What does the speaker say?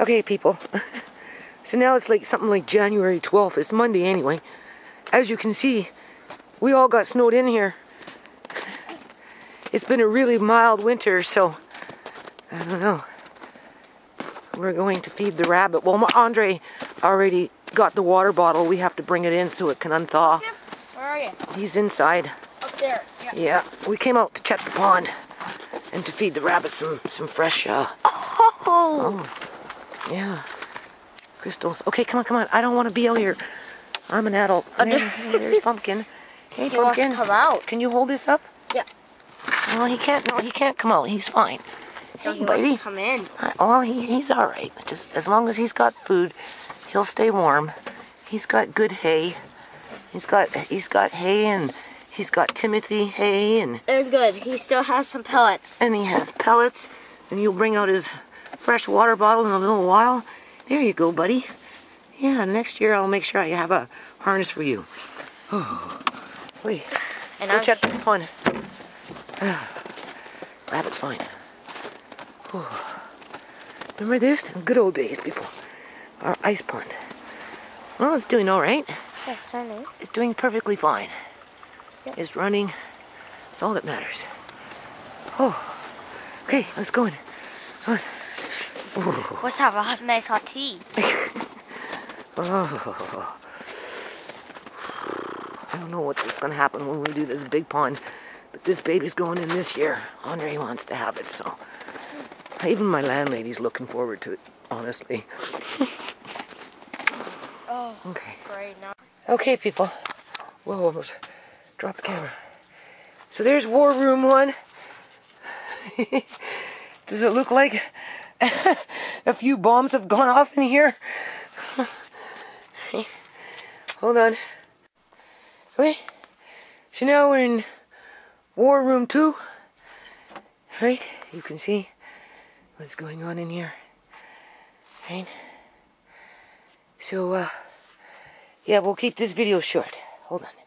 Okay, people. So now it's like something like January 12th. It's Monday anyway. As you can see, we all got snowed in here. It's been a really mild winter, so I don't know. We're going to feed the rabbit. Well, Andre already got the water bottle. We have to bring it in so it can unthaw. Where are you? He's inside. Up there. Yeah. Yeah, we came out to check the pond and to feed the rabbit some some fresh. Uh, Oh. Yeah, crystals. Okay, come on, come on. I don't want to be out here. I'm an adult. There, there's pumpkin. Hey, He pumpkin. come out. Can you hold this up? Yeah. No, he can't. No, he can't come out. He's fine. No, Hey, he buddy. come in. I, well, he, he's all right. Just as long as he's got food, he'll stay warm. He's got good hay. He's got he's got hay and he's got Timothy hay and And good. He still has some pellets. and he has pellets. And you'll bring out his fresh water bottle in a little while. There you go, buddy. Yeah, next year I'll make sure I have a harness for you. Oh, wait. And Go I'm check the pond. Rabbit's fine. Whew. Remember this? Good old days, people. Our ice pond. Well, it's doing all right. That's funny. It's doing perfectly fine. Yep. It's running. It's all that matters. Oh. Okay, let's go in. Come on. Have a hot, nice hot tea. Oh. I don't know what's going to happen when we do this big pond, but this baby's going in this year. Andre wants to have it, so even my landlady's looking forward to it, honestly. Oh, Okay. great. Now. Okay, people. Whoa, almost dropped the camera. So there's War Room 1. Does it look like a few bombs have gone off in here? Hold on. Okay. So now we're in War Room 2. Right? You can see what's going on in here. Right? So, uh, yeah, we'll keep this video short. Hold on.